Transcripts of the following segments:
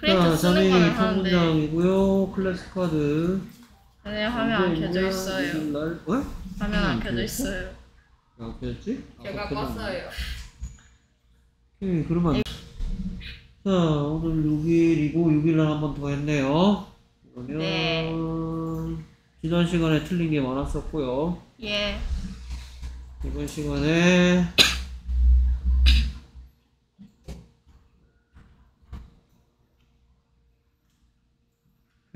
프린트 자, 쓰는 자메이 거는 첫 하는데 문장이고요. 클래스 카드. 네, 화면 안 켜져 있어요. 날, 왜? 화면 안안 켜져? 있어요. 안 켜졌지? 제가 아까 켜졌네. 껐어요. 오케이, 그러면 안- 자, 오늘 6일이고 6일날 한 번 더 했네요. 그러면 네. 지난 시간에 틀린 게 많았었고요. 예. 이번 시간에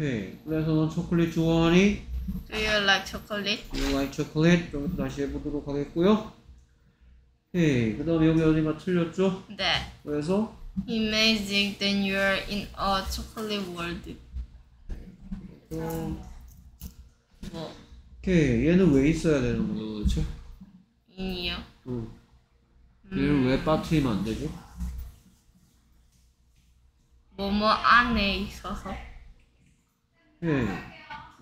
오케이, 그래서 넌 초콜릿 좋아하니? Do you like chocolate? You like chocolate? 좀 다시 해보도록 하겠고요. 오케이, 그 다음에 여기 어디가 틀렸죠? 네. 그래서 Amazing that you're in a chocolate world. 좀 뭐? 오케이, 얘는 왜 있어야 되는 거야 도대체? 인이요. 응. 얘를 왜 빠트리면 안 되죠? 뭐뭐 안에 있어서. 예.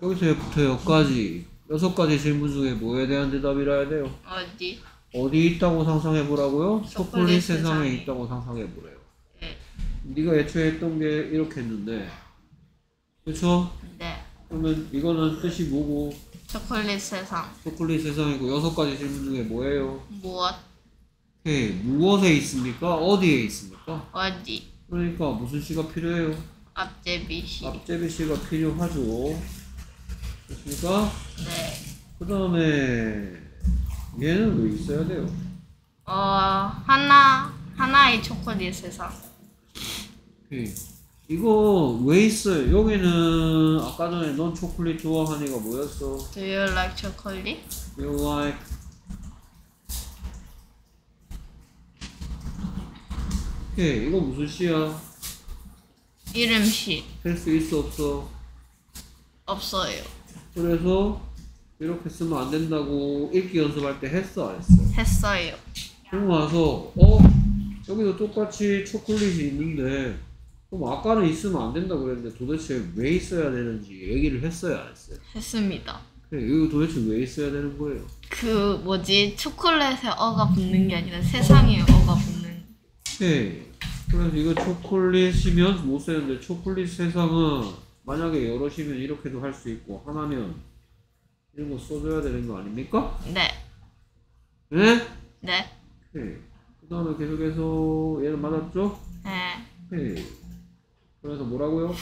여기서부터 여기까지 여섯 가지 질문 중에 뭐에 대한 대답이라 해야 돼요? 어디? 어디 있다고 상상해 보라고요? 초콜릿 세상에 세상에. 있다고 상상해 보래요. 네. 네가 애초에 했던 게 이렇게 했는데, 그렇죠? 네. 그러면 이거는 뜻이 뭐고? 초콜릿 세상. 초콜릿 세상이고 여섯 가지 질문 중에 뭐예요? 무엇? 오케이. 무엇에 있습니까? 어디에 있습니까? 어디? 그러니까 무슨 시가 필요해요? 앞제비시. 앞제비 시가 필요하죠. 됐습니까? 네. 그 다음에 얘는 왜 있어야 돼요? 어 하나 하나의 초콜릿 세상. 오케이. 이거 왜 있어요? 여기는 아까 전에 넌 초콜릿 좋아하니가 뭐였어? Do you like chocolate? You like 오케이 이거 무슨 시야? 이름시 할수 있어 없어? 없어요. 그래서 이렇게 쓰면 안 된다고 읽기 연습할 때 했어 안 했어? 했어요. 그러고 나서 어? 여기도 똑같이 초콜릿이 있는데 그럼 아까는 있으면 안 된다 그랬는데 도대체 왜 있어야 되는지 얘기를 했어요 안 했어요? 했습니다. 그래 이거 도대체 왜 있어야 되는 거예요? 그 뭐지 초콜릿에 어가 붙는 게 아니라 세상에 어가 붙는. 네. 그래서 이거 초콜릿이면 못 쓰는데 초콜릿 세상은 만약에 여럿이면 이렇게도 할 수 있고 하나면 이런 거 써줘야 되는 거 아닙니까? 네. 네? 네. 네. 그 다음에 계속해서 얘는 맞았죠? 네. 네. 그래서 뭐라고요?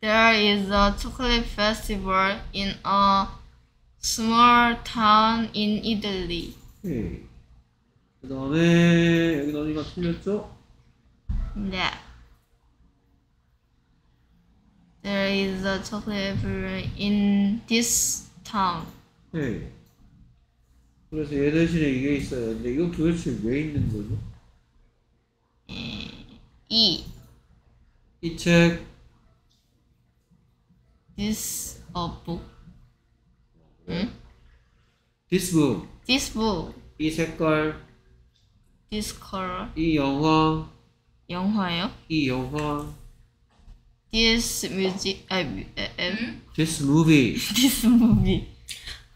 There is a chocolate festival in a small town in Italy. 네. 그 다음에 여기 어디가 틀렸죠? 네. There is a chocolate festival in this town. 네. 그래서 얘 대신에 이게 있어야 되는데 이거 도대체 왜 있는 거죠? E. 이 책, This a book. 응? this book, This book. 이 색깔, This color. 이 영화, 영화요? 이 영화, This music. 아, 뮤- 에, 에, this movie. This movie.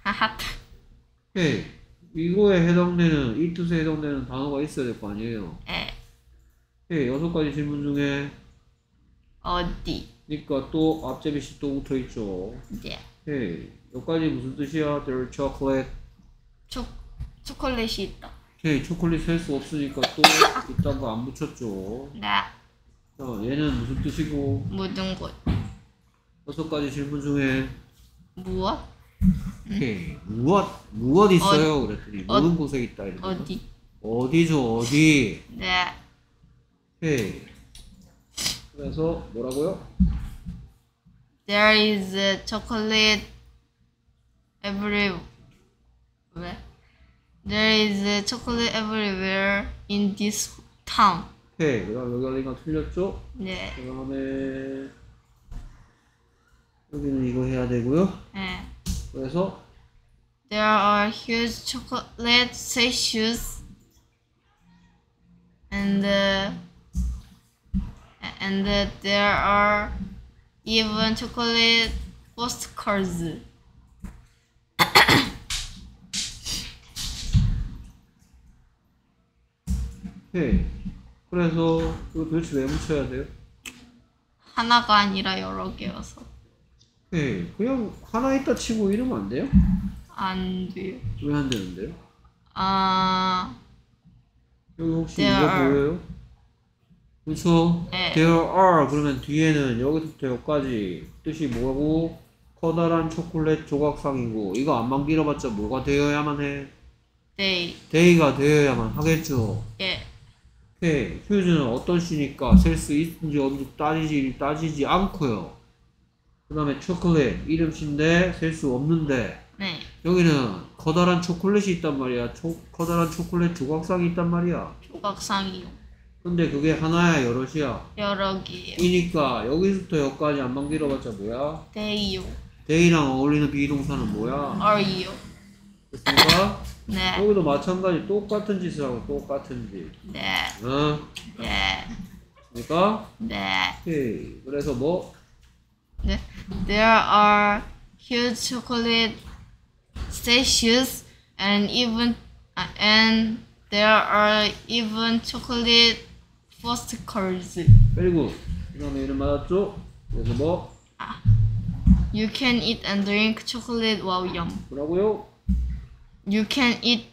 하하. 네. 이거에 해당되는, 이 뜻에 해당되는 단어가 있어야 될 거 아니에요. 에. 네, 여섯 가지 질문 중에, 어디? 그니까 또 앞제비씨 또 붙어 있죠. 네. 네. 여기까지 무슨 뜻이야? There chocolate. 초 초콜릿이 있다. 오케이, 초콜릿 셀 수 없으니까 또 이딴 거 안 붙였죠. 네. 자, 얘는 무슨 뜻이고, 모든 곳. 여섯 가지 질문 중에, 무엇? 오케이, 무엇, 무엇 있어요? 그랬더니, 어- 모든 곳에 있다. 거. 어디? 어디죠, 어디? 네. 오케이. 그래서 뭐라고요? There is a chocolate everywhere. There is a chocolate everywhere in this town. 오케이. 그 다음 여기 알리가 틀렸죠? 네. 그 다음에, 여기는 이거 해야 되고요. 네. 그래서, There are huge chocolate statues and uh, and uh, there are even chocolate postcards. 오케이. 그래서, 이거 도대체 왜 묻혀야 돼요? 하나가 아니라 여러 개여서 네, 그냥 하나 있다 치고 이러면 안 돼요? 안 돼요. 왜 안 되는데요? 아, 여기 혹시 이거 are. 보여요? 그렇죠? 네. There are 그러면 뒤에는 여기서부터 여기까지 뜻이 뭐고 커다란 초콜릿 조각상이고 이거 안만 길어봤자 뭐가 되어야만 해? they, 데이가 되어야만 하겠죠. 예, 오케이. 휴즈는 어떤 시니까 셀 수 있는지 없는지 따지지 따지지 않고요. 그 다음에 초콜릿 이름씨인데 셀 수 없는데 네, 여기는 커다란 초콜릿이 있단 말이야. 초, 커다란 초콜릿 조각상이 있단 말이야. 조각상이요. 근데 그게 하나야 여럿이야. 여러 개요. 이니까 여기서부터 여기까지 안만 길어봤자 뭐야? they요, 데이랑 어울리는 비동사는 뭐야? are요. 됐습니까? 네, 여기도 마찬가지 똑같은 짓을 하고 똑같은 짓. 네, 어? 네, 그러니까 네. 오케이. 그래서 뭐 네. There are huge chocolate statues and even uh, and there are even chocolate postcards. 그리고 그 다음에 이름 맞았죠? 그래서 뭐 You can eat and drink chocolate while young. 뭐라고요? You can eat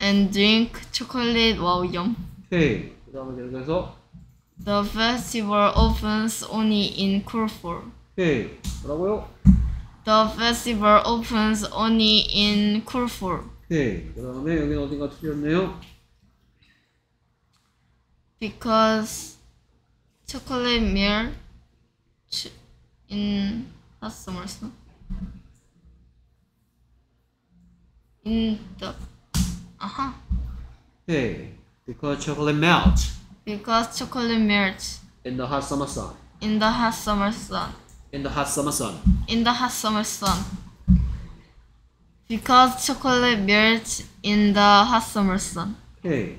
and drink chocolate while young. 오케이. 그 다음에 계속해서 The festival opens only in cool fall. 오케이. 뭐라고요? The festival opens only in cool fall. 오케이. 그 다음에 여기는 어딘가 틀렸네요. because chocolate milk ch- in hot summer sun in the uh-huh 오케이. Because chocolate melts because chocolate melts in the hot summer sun. in the hot summer sun In the hot summer sun. in the hot summer sun because chocolate melts in the hot summer sun 오케이.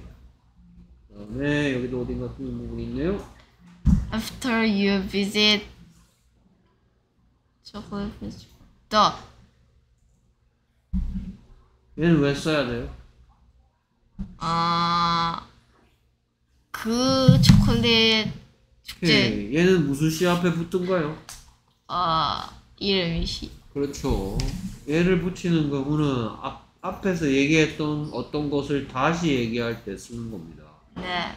그 다음에 여기도 어딘가 틀린 부분이 있네요. after you visit chocolate festival the 얘는 왜 써야 돼요? 아, 그 초콜릿 축제, 오케이. 얘는 무슨 시 앞에 붙은가요? 아, 이름이 시. 그렇죠. 얘를 붙이는 경우는 앞, 앞에서 얘기했던 어떤 것을 다시 얘기할 때 쓰는 겁니다. 네,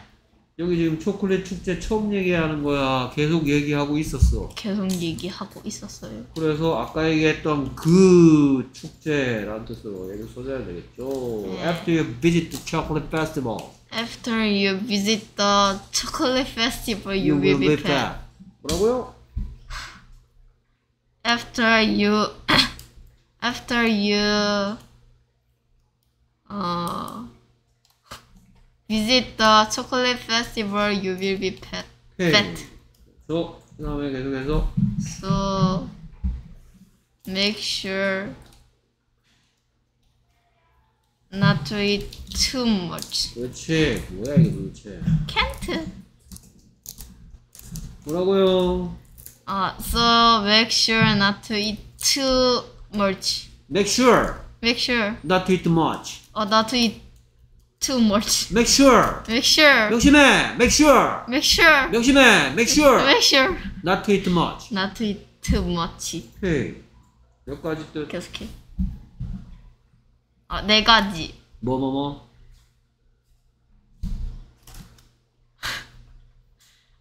여기 지금 초콜릿 축제 처음 얘기하는 거야. 계속 얘기하고 있었어. 계속 얘기하고 있었어요. 그래서 아까 얘기했던 그 축제라는 뜻으로 얘를 써줘야 되겠죠. 네. After you visit the chocolate festival, After you visit the chocolate festival, you, will be fed. fed. 뭐라고요? After you, after you, 어, visit the chocolate festival, you will be fed. 오케이. fed. 그래서 그 다음에 계속해서 So make sure not to eat too much. 그렇지. 뭐야 이게 도대체. Can't. 뭐라고요? Uh, so make sure not to eat too much. Make sure Make sure not to eat much. or not to eat too much. Make sure. Make sure. 명심해. Make sure. Make sure. 명심해. Make sure. Make sure Not to eat much. not to eat too much. 오케이. 몇 가지 뜻? 계속해. 아, 네 가지. 뭐 뭐 뭐.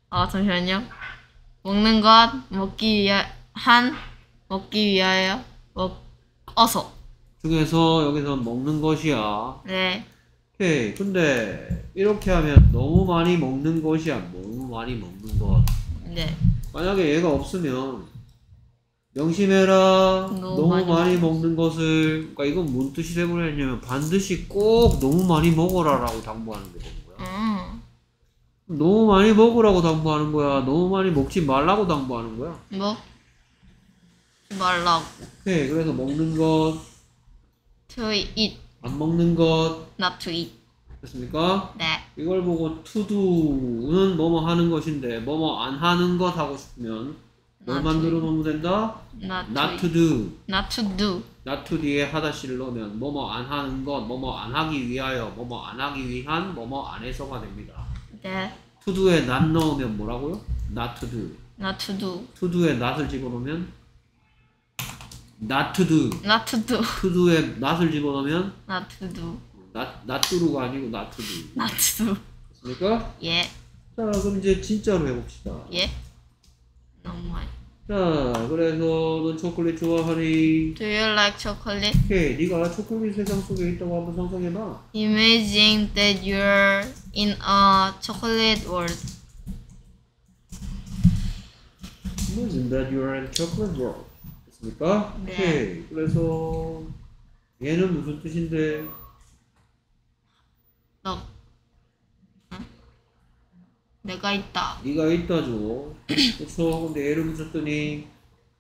아 잠시만요. 먹는 것 먹기 위하 한 먹기 위하여 먹 어서 중에서 여기서 먹는 것이야. 네 오케이. 근데 이렇게 하면 너무 많이 먹는 것이야. 너무 많이 먹는 것. 네. 만약에 얘가 없으면 명심해라. 너무 너무, 많이 많이, 먹는 것을. 그러니까 이건 뭔 뜻이 돼버렸냐면 반드시 꼭 너무 많이 먹어라 라고 당부하는 게 되는 거야. 음, 너무 많이 먹으라고 당부하는 거야. 너무 많이 먹지 말라고 당부하는 거야. 먹 말라고 오케이. 그래서 먹는 것, to eat 안 먹는 것, not to eat 됐습니까? 네 이걸 보고 to do는 뭐뭐 하는 것인데 뭐뭐 안 하는 것 하고 싶으면 뭘 만들어 놓으면 된다? not, not to to do. not to do not to 뒤에 하다시를 넣으면 뭐뭐 안 하는 것, 뭐뭐 안 하기 위하여, 뭐뭐 안 하기 위한, 뭐뭐 안 해서가 됩니다. 네 to do에 not 넣으면 뭐라고요? not to do. not to do, to do에 not을 집어넣으면 not to do. not to do, to do에 not을 집어넣으면 not to do, not, not to가 아니고 not to do. not to do. 됐습니까? 예, 자, 그럼 이제 진짜로 해봅시다. 예. 많이. 자, 그래서 넌 초콜릿 좋아하니? Do you like chocolate? 오케이, 네가 초콜릿 세상 속에 있다고 한번 상상해봐. Imagine that you're in a chocolate world. Imagine that you are in a chocolate world. 됐습니까? 네. 오케이, 그래서 얘는 무슨 뜻인데? 너, 응? 내가 있다. 네가 있다죠. 그렇죠. 근데 얘를 붙였더니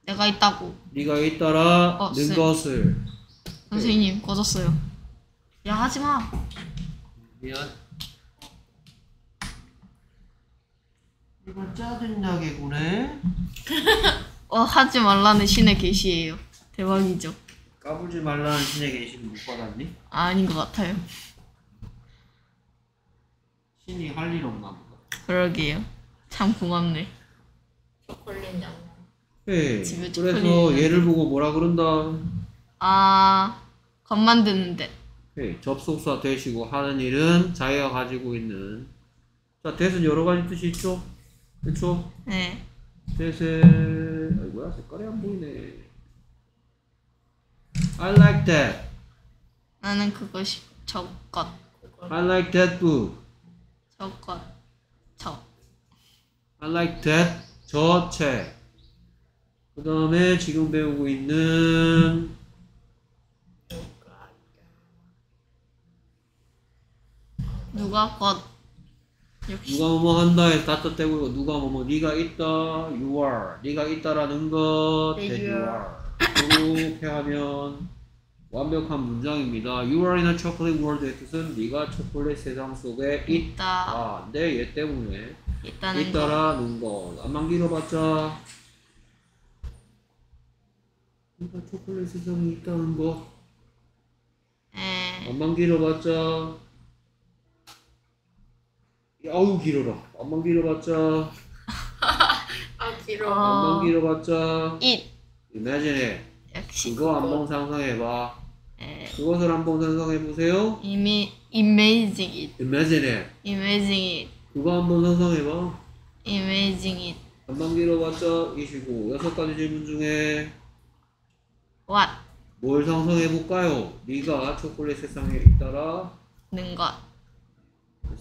내가 있다고. 네가 있다라 어, 는 쌤. 것을 선생님 꺼졌어요. 야 하지 마. 미안. 이건 짜증나게 구네. 어 하지 말라는 신의 계시예요. 대박이죠. 까불지 말라는 신의 계시는 못 받았니? 아닌 것 같아요. 신이 할 일 없나 보다. 그러게요. 참 고맙네. 초콜릿 양념. 네. 집에 그래서 초콜릿 얘를 보고 뭐라 그런다? 아, 겉 만드는데. 네. 접속사 되시고 하는 일은 자기가 가지고 있는 자, 대은 여러 가지 뜻이 있죠? 그렇죠? 네. 대세 아이고야 색깔이 안 보이네. I like that. 나는 그것이 저것, I like that book. 저것, 저. I like that 저 책. 그 다음에 지금 배우고 있는 누가 것. 역시. 누가 뭐뭐 한다에 다뜻 떼고 누가 뭐뭐 네가 있다 you are 네가 있다라는 것 네, that you are 이렇게 하면 완벽한 문장입니다. You are in a chocolate world의 뜻은 네가 초콜릿 세상 속에 있다. 근데 얘 때문에 있다는 거. 있다라는 거. 안만 길어봤자 네가 초콜릿 세상에 있다는 거. 에, 안만 길어봤자 아우 길어라. 안만 길어봤자 아 길어. 어. 안만 길어봤자 it. imagine it. 역시. 그거 한번 상상해봐. 에, 그것을 한번 상상해보세요. 이미, amazing it. imagine it. amazing it. 그거 한번 상상해봐. amazing it. 한번 길어봤자 이시고 여섯 가지 질문 중에 what? 뭘 상상해볼까요? 네가 초콜릿 세상에 있다라 는 것.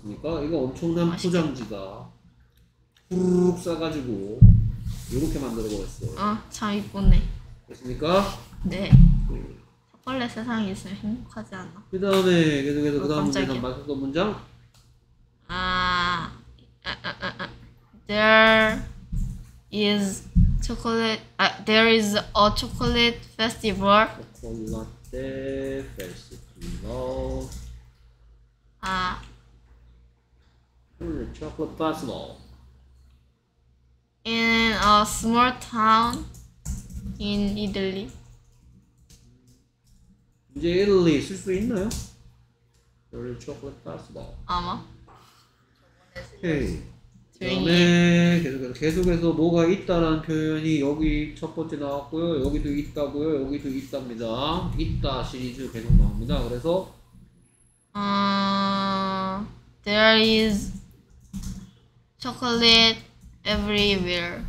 됐습니까? 이거 엄청난 맛있겠다. 포장지다. 후루룩 싸가지고 이렇게 만들어 버렸어. 어, 참 이쁘네. 됐습니까? 네. 초콜릿 세상에 있으면 행복하지 않아? 그 다음에 계속해서 어, 그 다음 문제는 깜짝이야. 문장? 아, 아, 아, 아, 아. there is chocolate. 아, there is a chocolate festival. 초콜라떼 페스티벌 아, 초콜릿 페스티벌 in a small town in Italy. 이제 이탈리 쓸수 있나요? 여기 초콜릿 페스티벌 아마. 오케이 그다음에 계속해서 계속해서 뭐가 있다라는 표현이 여기 첫 번째 나왔고요. 여기도 있다고요. 여기도 있답니다. 있다 시리즈 계속 나옵니다. 그래서 어, there is chocolate everywhere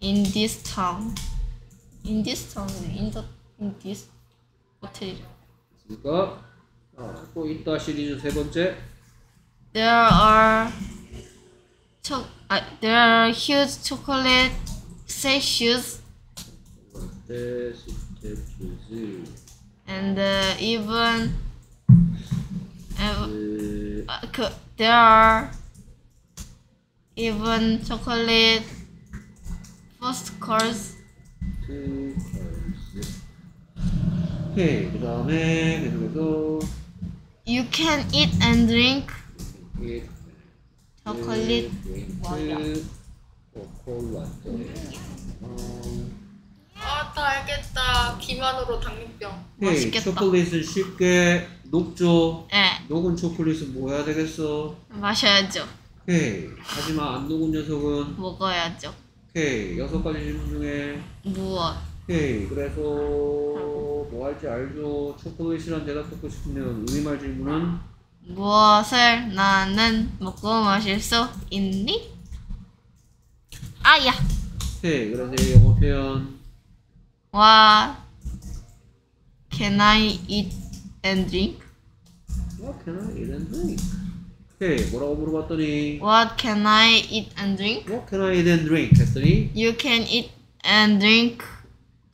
in this town. In this town, in the in this hotel. 있으니까 아, 또 있다 시리즈 세 번째 There are cho- uh, there are huge chocolate statues 네, 스태츄즈 and uh, even uh, 그 uh, 그, there are even chocolate postcards 스컬스 오케이 그 다음에 계속해서 you can eat and drink 이 chocolate drink 초콜라떼 어, 아, 다 알겠다. 비만으로 당뇨병. 오케이 맛있겠다. 초콜릿은 쉽게 녹죠 예 녹은 초콜릿은 뭐 해야 되겠어? 마셔야죠 오케이. 하지만 안 녹은 녀석은 먹어야죠. 오케이. 여섯 가지 질문 중에 무엇? 오케이. 그래서 뭐 할지 알죠. 초콜릿이란 대답 듣고 싶으면 의미말 질문은 무엇을 나는 먹고 마실 수 있니? 아야. 오케이. 그래서 이 영어 표현 What can I eat and drink? What can I eat and drink? 오케이. 뭐라고 물어봤더니 What can I eat and drink? What can I eat and drink? 했더니 You can eat and drink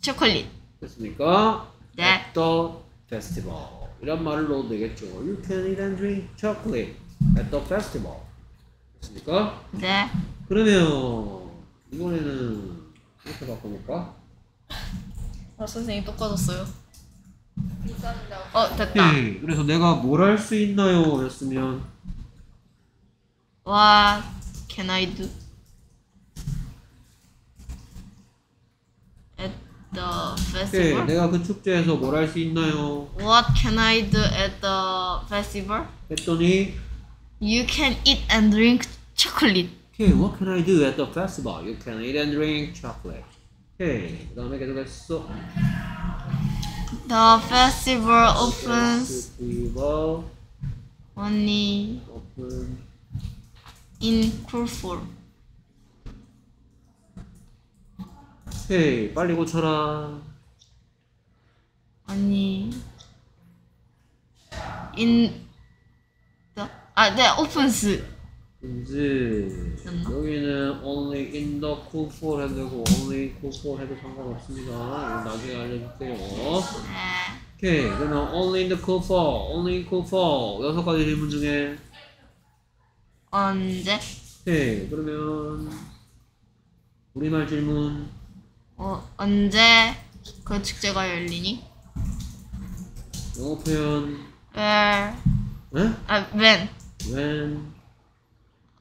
chocolate. 됐습니까? 네. At the festival. 이런 말을 넣어도 되겠죠. You can eat and drink chocolate at the festival. 됐습니까? 네. 그러면 이번에는 이렇게 바꿔볼까? 아 선생님 또 꺼졌어요. 어 됐다. 네. 그래서 내가 뭘 할 수 있나요? 였으면 What can I do? At the 오케이. festival? 내가 그 축제에서 뭘 할 수 있나요? What can I do at the festival? 했더니 You can eat and drink chocolate. 오케이. What can I do at the festival? You can eat and drink chocolate. 오케이. 그 다음에 계속했어. The festival opens festival only open In cool fall. 오케이. 빨리 고쳐라. 아니 in the 아네 opens 이제 됐나? 여기는 only in the cool fall 해도 only cool fall 해도 상관없습니다. 나중에 알려줄게요. 네 오케이 그러면 only in the cool fall, only in cool fall 여섯 가지 질문 중에 언제? 오케이 그러면 우리말 질문. 어 언제 그 축제가 열리니? 영어 표현. Where 에? 아 when? when.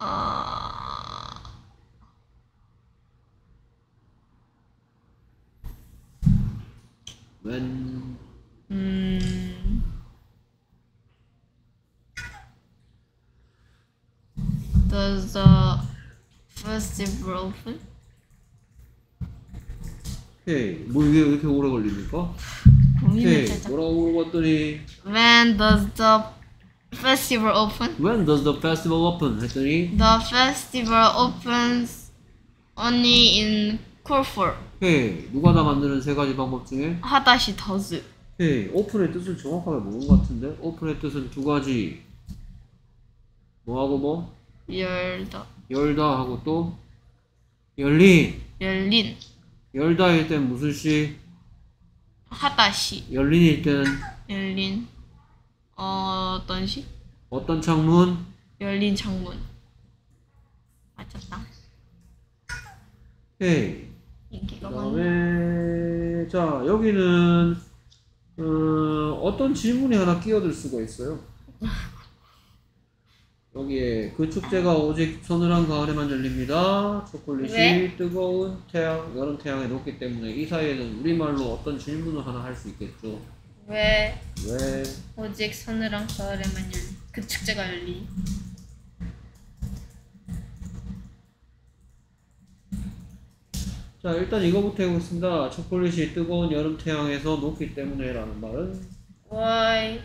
어. when. 음. Does the festival open? 오케이 뭐 이게 왜 이렇게 오래 걸립니까? 오케이. 뭐라고 물어봤더니 When does the festival open? when does the festival open 했더니 The festival opens only in fall. 오케이 누가 다 만드는 세 가지 방법 중에 하다시 does. 오케이 오픈의 뜻을 정확하게 모르는 것 같은데 오픈의 뜻은 두 가지 뭐하고 뭐 열다. 열다 하고 또 열린 열린. 열다일 땐 무슨 시 하다 시. 열린일 땐 열린. 어, 어떤 시? 어떤 창문 열린 창문. 맞췄다. 오케이 그. 다음에 자 여기는 어, 어떤 질문이 하나 끼어들 수가 있어요 여기에 그 축제가 오직 서늘한 가을에만 열립니다 초콜릿이 왜? 뜨거운 태양 여름 태양에 녹기 때문에 이 사이에는 우리말로 어떤 질문을 하나 할 수 있겠죠 왜 왜 오직 서늘한 가을에만 열린 그 축제가 열리? 자 일단 이거부터 해보겠습니다 초콜릿이 뜨거운 여름 태양에서 녹기 때문에 라는 말은 Why?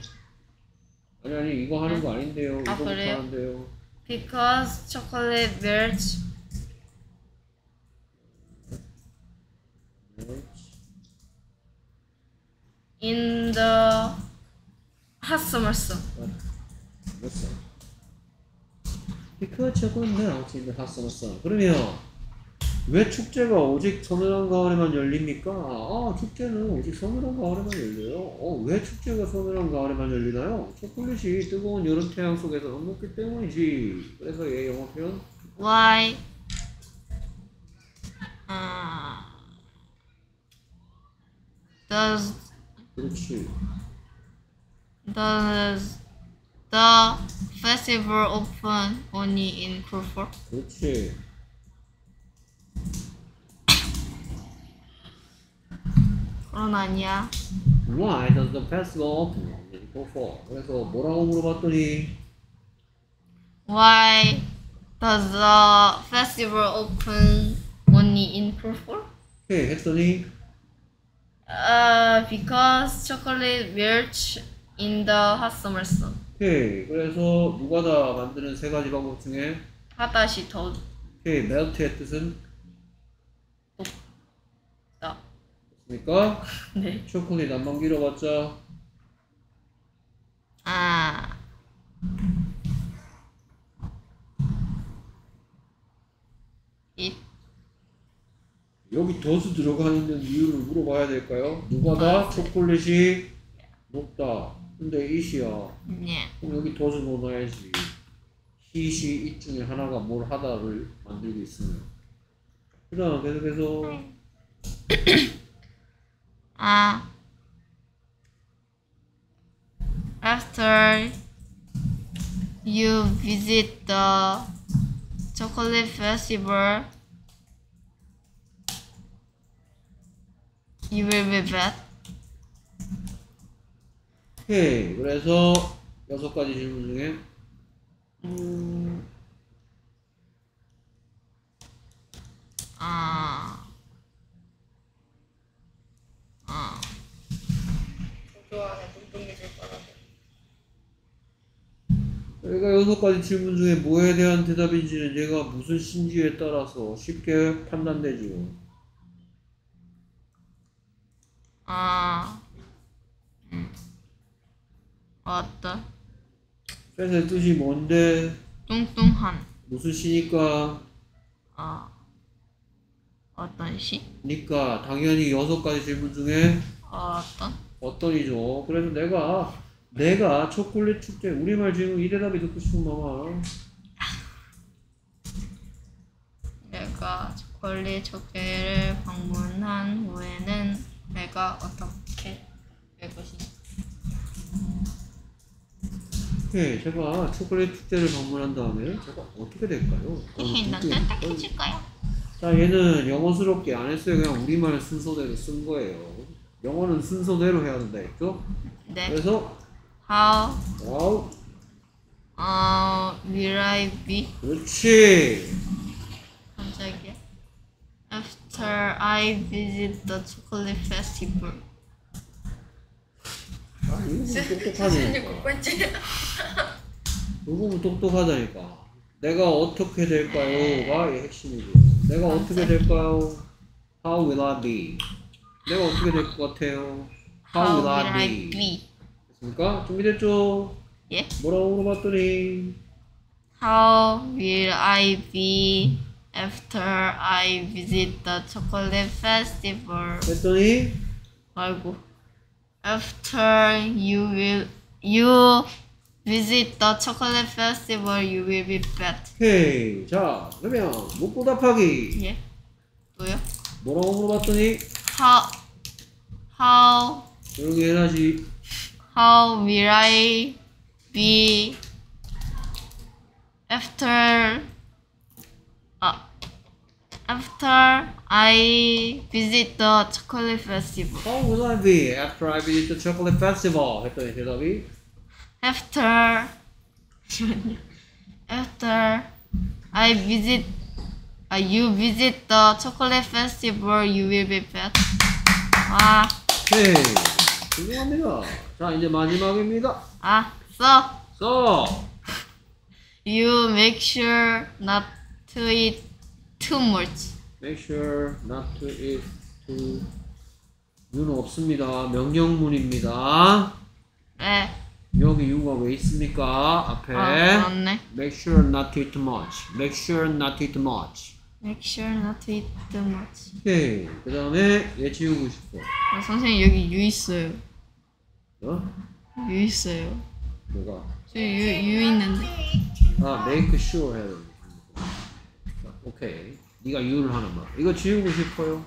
아니 아니 이거 하는 거 아닌데요 아, 이거부터 그래요? 하는데요 Because chocolate melts in the hot summer sun. Because chocolate melts in the hot summer sun. 그러면 왜 축제가 오직 서늘한 가을에만 열립니까? 아 축제는 오직 서늘한 가을에만 열려요. 어, 왜 축제가 서늘한 가을에만 열리나요? 초콜릿이 뜨거운 여름 태양 속에서 녹기 때문이지. 그래서 얘 영어 표현 Why? 아 does 그렇지. does the festival open only in fall? 그렇지. 그건 아니야. Why does the festival open in fall? 그래서 뭐라고 물어봤더니 Why Does the festival open only in Q4? 오케이 했더니 Uh, because chocolate melts in the hot summer sun. 오케이 그래서 누가 다 만드는 세 가지 방법 중에 핫다시 더 오케이 멜트의 뜻은 다. 있습니까? 네. 초콜릿 안만 길어봤자 아. 이 여기 덫이 들어가 있는 이유를 물어봐야 될까요? 누가 다 초콜릿이 높다. 근데 이시야. 네. 그럼 여기 덫을 넣어놔야지. 히시 이 중에 하나가 뭘 하다를 만들고 있으면. 그다음 계속해서 아. After you visit the chocolate festival, you will be back. 오케이. 그래서 여섯 가지 질문 중에 음. 아. 아. 좋아하는 거라고. 여기가 여섯 가지 질문 중에 뭐에 대한 대답인지는 얘가 무슨 신지에 따라서 쉽게 판단되지요. 아. 음. 왔다. 펫의 뜻이 뭔데? 뚱뚱한. 무슨 시니까? 아. 어떤 시? 니까 당연히 여섯 가지 질문 중에 어떤? 어떤이죠. 그래서 내가 내가 초콜릿 축제 우리말 지금 이 대답이 듣고 싶은 마마. 내가 초콜릿 축제를 방문한 후에는 내가 어떻게 될 것인가? 네, 제가 초콜릿 축제를 방문한 다음에 제가 어떻게 될까요? 뚱뚱. 딱딱해질 거야. 자, 얘는 영어스럽게 안 했어요. 그냥 우리말 순서대로 쓴 거예요. 영어는 순서대로 해야 된다 했죠? 네. 그래서 How 와우, uh, will I be? 그렇지. 깜짝이야. After I visit the chocolate festival. 아, 이거. 국번째. 이거 똑똑하다니까. 내가 어떻게 될까요?가 이 핵심이고. 내가 어떻게 될까요? How will I be? 내가 어떻게 될 것 같아요? How, will I be? 됐습니까? 준비됐죠? 예? 뭐라고 물어봤더니 How will I be after I visit the chocolate festival? 했더니 아이고. After you will you visit the chocolate festival, you will be fat. 헤이 자 그러면 묻고 답하기 예? 또요? 뭐라고 물어봤더니 How how 조용히 해야지 how will I be after uh, after I visit the chocolate festival? How will I be after I visit the chocolate festival? 했더니 대답이 After 잠시만요. After I visit uh, you visit the chocolate festival, you will be fat. 아, 헤이 훌륭합니다 자 이제 마지막입니다 아, so So you make sure not to eat too much. make sure not to eat too 유는 없습니다 명령문입니다 네. 여기 유가 왜 있습니까 앞에 아, 그렇네. make sure not to eat too much make sure not to eat too much Make sure not to eat too much. 오케이 그 다음에 얘 지우고 싶어 아, 선생님 여기 유 있어요. 어? 유 있어요. 뭐가 저 유, 유 있는데. 아, make sure 해야 돼. 자, 오케이. 네가 유를 하는 말. 이거 지우고 싶어요?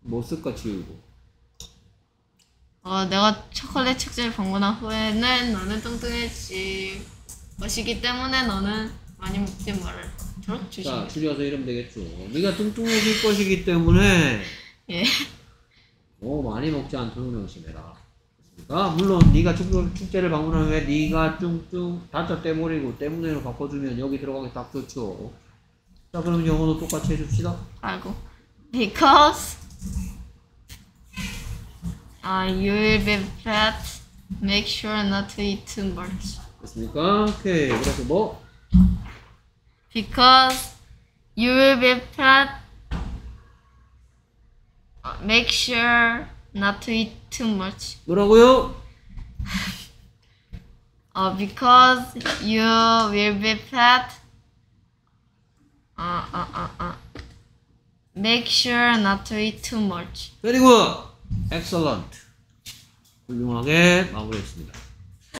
뭐 쓸까 지우고? 어, 내가 초콜릿 축제를 방문한 후에는 너는 뚱뚱해질 것이기 때문에 너는 많이 먹지 말을. 저렇게 자. 줄여서 이러면 되겠죠. 네가 뚱뚱해질 것이기 때문에 예. 너무 많이 먹지 않도록 명심해라. 아 물론 네가 축, 축제를 방문하면 왜 네가 뚱뚱 다짜 때문이고 때문에로 바꿔주면 여기 들어가기 딱 좋죠. 자 그럼 영어도 똑같이 해줍시다. 아이고. Because uh, you will be fat, make sure not to eat too much. 됐습니까? 오케이 그래서 뭐 Because you will be fat, uh, make sure not to eat too much. 뭐라고요? Uh, because you will be fat, uh, uh, uh, uh, make sure not to eat too much. Very good, excellent. 훌륭하게 마무리했습니다.